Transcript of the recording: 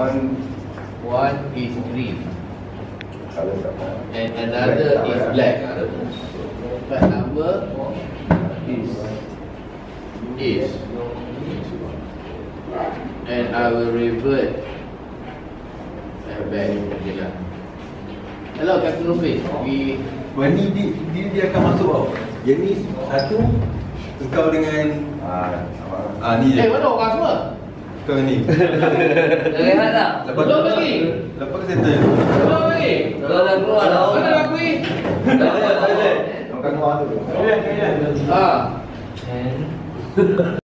One One is green and another is black. But number is is and I will revert uh, back. Okay lah. Hello, Captain Rufin. We Wah ni dia, dia, dia akan masuk tau Yang ni satu Engkau dengan Ah, Ah ni Eh, je mana orang semua? Kau ni Rehat tak? Lepas Belum lagi. Lepas kau settle Belum lagi. Kalau dah keluar dah Mana aku ni? Tak ada, tak ada Orang keluar tu Ah.